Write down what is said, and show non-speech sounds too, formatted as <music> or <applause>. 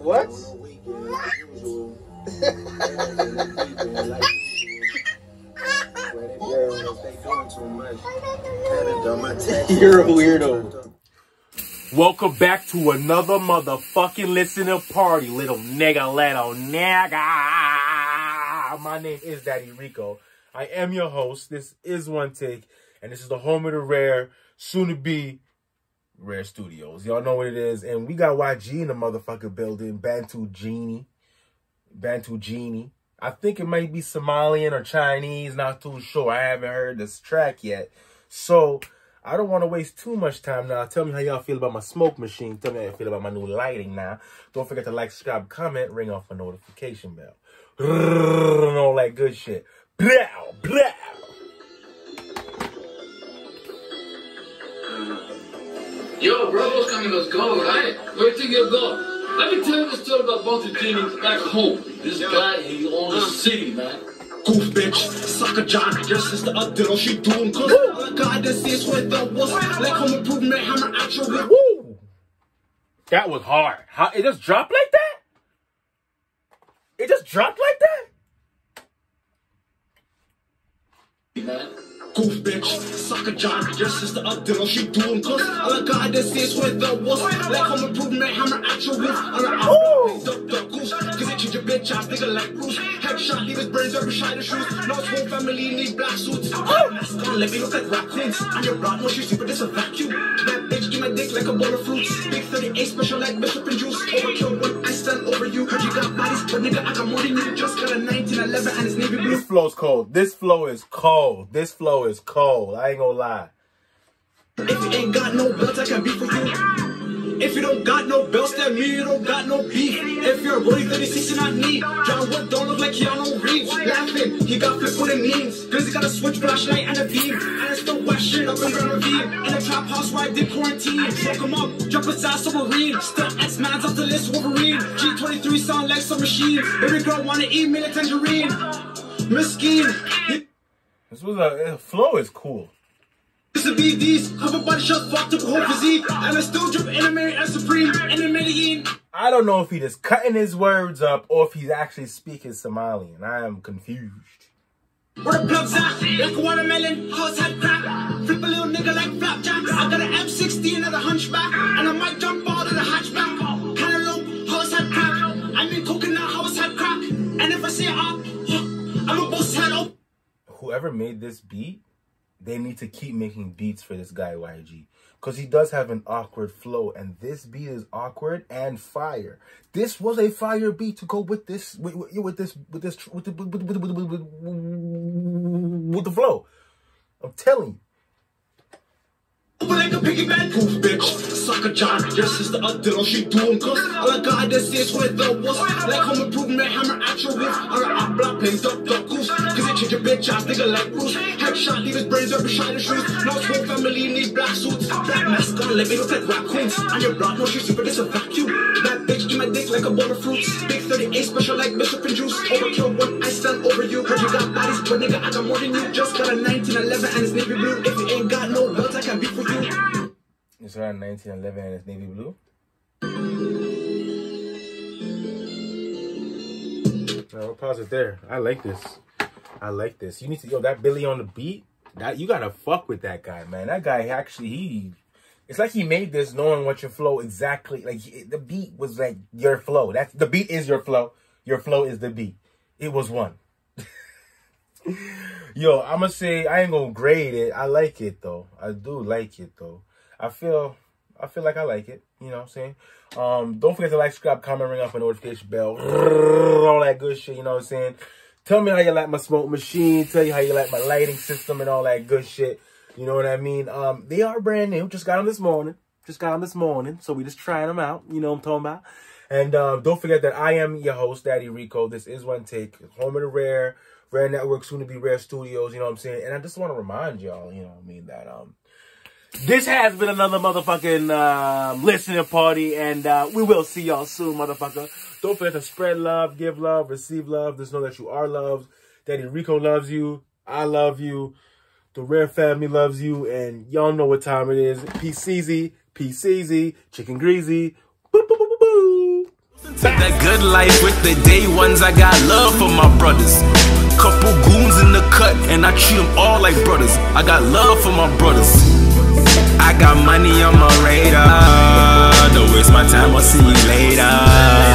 What? <laughs> You're a weirdo. Welcome back to another motherfucking listening party, little nigga, little nigga. My name is Daddy Rico. I am your host. This is One Take, and this is the home of the rare, soon to be Rare Studios. Y'all know what it is. And we got Why G in the motherfucking building, Bantu Jini. Bantu Jini. I think it might be Somalian or Chinese, not too sure. I haven't heard this track yet. So, I don't want to waste too much time now. Tell me how y'all feel about my smoke machine. Tell me how you feel about my new lighting now. Don't forget to like, subscribe, comment, ring off a notification bell. And all that good shit. Blow, blow. Yo, Bro's coming, let's go, right? Where do you think he'll go? Let me tell you the story about Bantu Jini back home. This guy, he owns a city, man. Goof bitch, sucker John, your sister up did all she doing cause all the guy that sees where the was like home improvement hammer at your whip. Woo! That was hard. How it just dropped like that? It just dropped like that? Man. Goof bitch, sucker John, your sister up all she doing guy that sees where the was like home improvement hammer at your whip. All the out up the goose, cause they treat your bitch ass nigga like Bruce. Headshot, leave his brains every shiny shoes. No, his whole family need black suits. Gonna let me look like raccoons. I'm your broad, no, she's super, this a vacuum. That bitch eat my dick like a bowl of fruits. Big 38 special like Bishop and Juice. Overkill when I stand over you. Heard you got bodies, but nigga, I got more than you. Just got a 1911 and it's navy blue. This flow's cold. This flow is cold. This flow is cold. I ain't gonna lie. If you ain't got no belts, I can beat for you. If you don't got no belts, that mean you don't got no beef. If you're a rolling 36 and not need, John Wood don't look like Keanu Reeves. Laughing, he got flip with the means. Cause he got a switch flashlight and a beam. Ravine. In a trap house where I did quarantine. Smoke him up, jump inside submarine. Still X man's off the list, Wolverine. G23 sound like some machine. Every girl wanna eat me like tangerine. Mesquine. This was a, a flow is cool. Used to be these, have a body shot, fucked up whole physique, and I still drip Intermarry and Supreme, Medellin. I don't know if he just cutting his words up or if he's actually speaking Somalian. I am confused. Where the plugs at? Like a watermelon, horse head hunchback, and I might jump out of the hatchback. Cantaloupe, crack. I mean coconut, crack. And if I say ah, up, I'm a boss head up. Whoever made this beat, they need to keep making beats for this guy Why G. Because he does have an awkward flow, and this beat is awkward and fire. This was a fire beat to go with this, with, with, with this, with this, with the, with, with, with, with the flow. I'm telling you. Like a piggy piggyback goof bitch, sucker John, your sister up did all she doing cause all I got that sees where the was like home improvement hammer at your roof. All I up block plays up the goose, cause they treat your bitch ass nigga like Bruce. Headshot, leave his brains every shiny shoes. Now his whole family need black suits. Black mask let me look like raccoons. And your blood, no she's super, this a vacuum. That bitch eat my dick like a bowl of fruits. Big 38 special like Bishop and Juice. Overkill when I stand over you. Heard you got bodies, but nigga, I got more than you. Just got a 1911 and it's navy blue. If you ain't got no It's around 1911 and it's navy blue. No, we'll pause it there. I like this. I like this. You need to yo that Billy on the beat. That you gotta fuck with that guy, man. That guy actually he. It's like he made this knowing what your flow exactly. Like he- the beat was like your flow. That's the beat is your flow. Your flow is the beat. It was one. <laughs> Yo, I'ma say I ain't gonna grade it. I like it though. I do like it though. I feel I feel like I like it. You know what I'm saying? Um, don't forget to like, subscribe, comment, ring up a notification bell, all that good shit, you know what I'm saying? Tell me how you like my smoke machine, tell you how you like my lighting system and all that good shit. You know what I mean? Um, they are brand new. Just got them this morning. Just got them this morning. So we just trying them out. You know what I'm talking about? And um, don't forget that I am your host, Daddy Rico. This is One Take, home of the Rare, Rare Network, soon to be Rare Studios. You know what I'm saying? And I just want to remind y'all, you know what I mean, that um, this has been another motherfucking um, listening party, and uh, we will see y'all soon, motherfucker. Don't forget to spread love, give love, receive love. Just know that you are loved. Daddy Rico loves you. I love you. The Rare family loves you, and y'all know what time it is. Peace easy, peace easy, chicken greasy. Boo, boo, boo, boo, boo. That good life with the day ones, I got love for my brothers. Couple goons in the cut, and I treat them all like brothers. I got love for my brothers. I got money on my radar. Don't waste my time, I'll see you later.